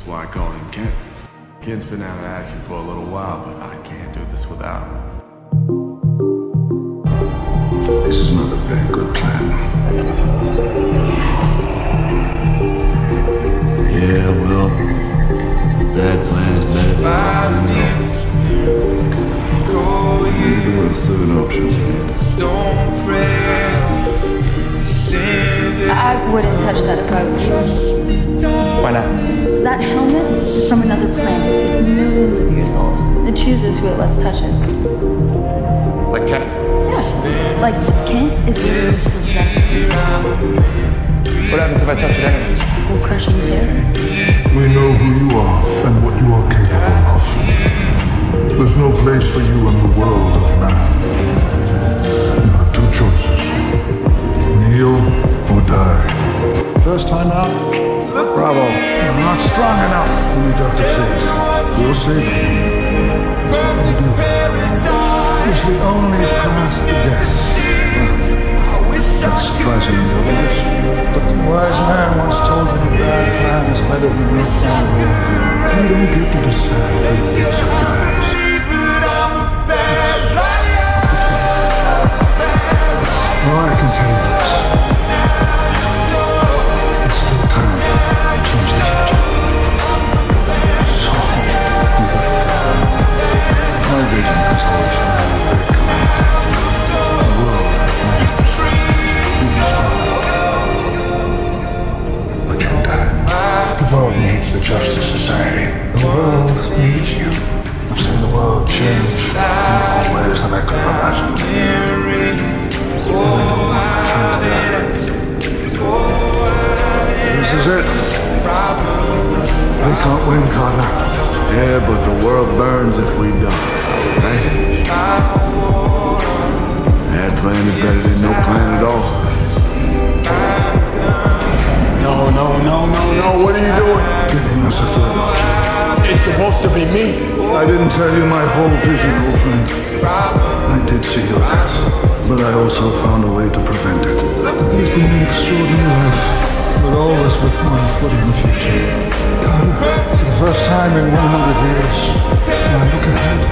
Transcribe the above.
That's why I call him Kent. Kent's been out of action for a little while, but I can't do this without him. This is not a very good plan. Yeah, well, bad plan is better than Maybe there were a third option. I wouldn't touch that if I was you. Why not? Because that helmet is from another planet. It's millions of years old. It chooses who it lets touch it. Like Kent? Yeah. Like, Kent is literally possessed of it. What happens if I touch it anyway? We'll crush him too. We know who you are and what you are capable of. There's no place for you in the world of man. You have two choices. Kneel or die. First time out, You're not strong enough. We need Dr. Fate. We'll save do. It's the only path to death. That's surprisingly obvious. But the wise man once told me a bad plan is better than no plan at all. You don't get to decide We can't win, Carter. Yeah, but the world burns if we don't. Right? Bad plan is better than no plan at all. No, no, no, no, no. What are you doing? Giving us a third option. It's supposed to be me. I didn't tell you my whole vision, old friend. I did see your death, but I also found a way to prevent it. It has been an extraordinary life, but always with one foot in the future. Carter, for the first time in 100 years, I look ahead.